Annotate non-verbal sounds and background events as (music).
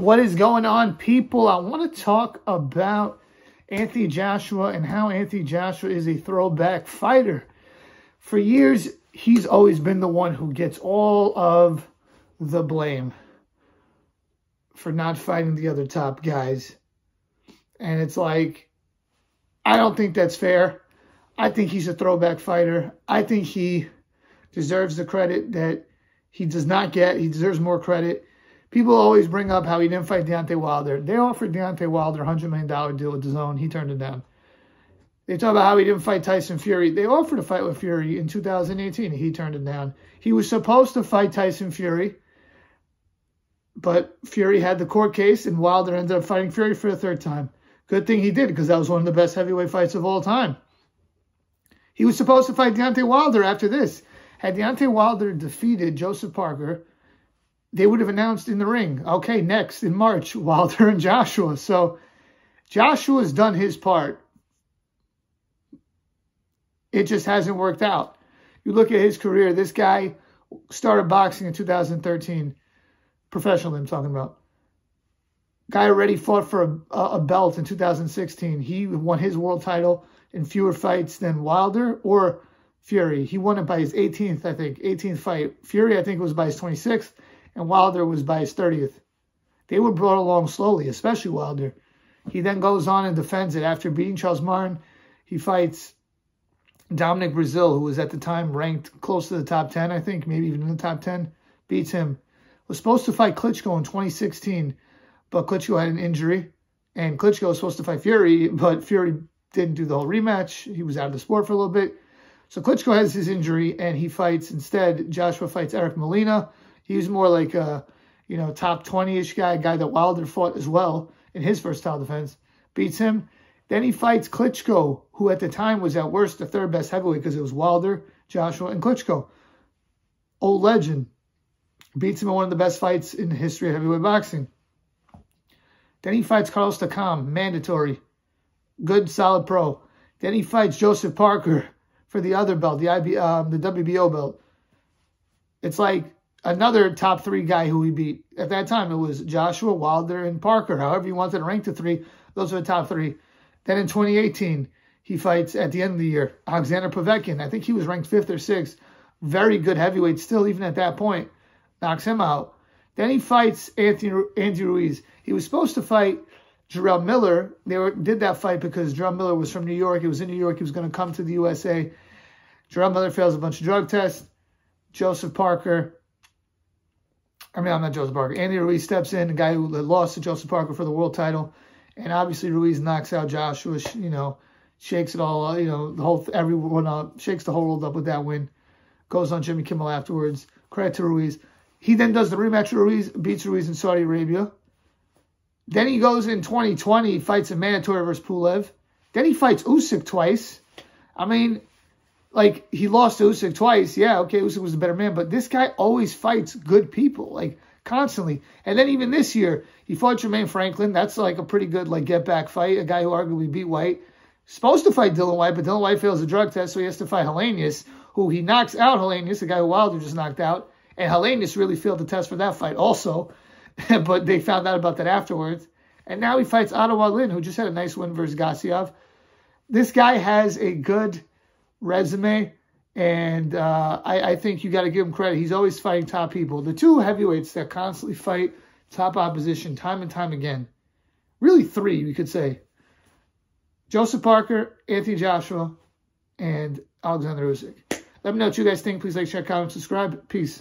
What is going on, people? I want to talk about Anthony Joshua and how Anthony Joshua is a throwback fighter. For years, he's always been the one who gets all of the blame for not fighting the other top guys. And it's like, I don't think that's fair. I think he's a throwback fighter. I think he deserves the credit that he does not get. He deserves more credit. People always bring up how he didn't fight Deontay Wilder. They offered Deontay Wilder a $100 million deal with DAZN. He turned it down. They talk about how he didn't fight Tyson Fury. They offered to fight with Fury in 2018. He turned it down. He was supposed to fight Tyson Fury, but Fury had the court case, and Wilder ended up fighting Fury for the third time. Good thing he did, because that was one of the best heavyweight fights of all time. He was supposed to fight Deontay Wilder after this. Had Deontay Wilder defeated Joseph Parker, they would have announced in the ring, okay, next in March, (laughs) Wilder and Joshua. So Joshua's done his part. It just hasn't worked out. You look at his career, this guy started boxing in 2013, professionally I'm talking about. Guy already fought for a, a belt in 2016. He won his world title in fewer fights than Wilder or Fury. He won it by his 18th, I think, 18th fight. Fury, I think, was by his 26th, and Wilder was by his 30th. They were brought along slowly, especially Wilder. He then goes on and defends it. After beating Charles Martin, he fights Dominic Breazeale, who was at the time ranked close to the top 10, I think, maybe even in the top 10, beats him. Was supposed to fight Klitschko in 2016, but Klitschko had an injury. And Klitschko was supposed to fight Fury, but Fury didn't do the whole rematch. He was out of the sport for a little bit. So Klitschko has his injury, and he fights instead. Joshua fights Eric Molina. He's more like a, you know, top 20-ish guy, guy that Wilder fought as well in his first title defense. Beats him. Then he fights Klitschko, who at the time was at worst the third best heavyweight because it was Wilder, Joshua, and Klitschko. Old legend. Beats him in one of the best fights in the history of heavyweight boxing. Then he fights Carlos Takam, mandatory. Good, solid pro. Then he fights Joseph Parker for the other belt, the IB, um, the WBO belt. It's like another top three guy who he beat. At that time, it was Joshua, Wilder, and Parker. However you wanted to rank the three, those are the top three. Then in 2018, he fights at the end of the year, Alexander Povetkin. I think he was ranked fifth or sixth. Very good heavyweight still, even at that point. Knocks him out. Then he fights Anthony, Andy Ruiz. He was supposed to fight Jarrell Miller. They were, did that fight because Jarrell Miller was from New York. He was in New York. He was going to come to the USA. Jarrell Miller fails a bunch of drug tests. Joseph Parker, I mean, I'm not Joseph Parker. Andy Ruiz steps in, the guy who lost to Joseph Parker for the world title. And obviously Ruiz knocks out Joshua, you know, shakes it all, up, you know, the whole, everyone up, shakes the whole world up with that win. Goes on Jimmy Kimmel afterwards. Credit to Ruiz. He then does the rematch Ruiz, beats Ruiz in Saudi Arabia. Then he goes in 2020, fights a mandatory versus Pulev. Then he fights Usyk twice. I mean, like, he lost to Usyk twice. Yeah, okay, Usyk was a better man. But this guy always fights good people, like, constantly. And then even this year, he fought Jermaine Franklin. That's, like, a pretty good, like, get-back fight. A guy who arguably beat Whyte, Supposed to fight Dillian Whyte, but Dillian Whyte fails a drug test, so he has to fight Helenius, who he knocks out Helenius, the guy who Wilder just knocked out. And Helenius really failed the test for that fight also. (laughs) but they found out about that afterwards. And now he fights Otto Wallin, who just had a nice win versus Gassiev. This guy has a good resume, and uh, I, I, think you got to give him credit. He's always fighting top people. The two heavyweights that constantly fight top opposition time and time again. Really three, you could say. Joseph Parker, Anthony Joshua, and Alexander Usyk. Let me know what you guys think. Please like, share, comment, subscribe. Peace.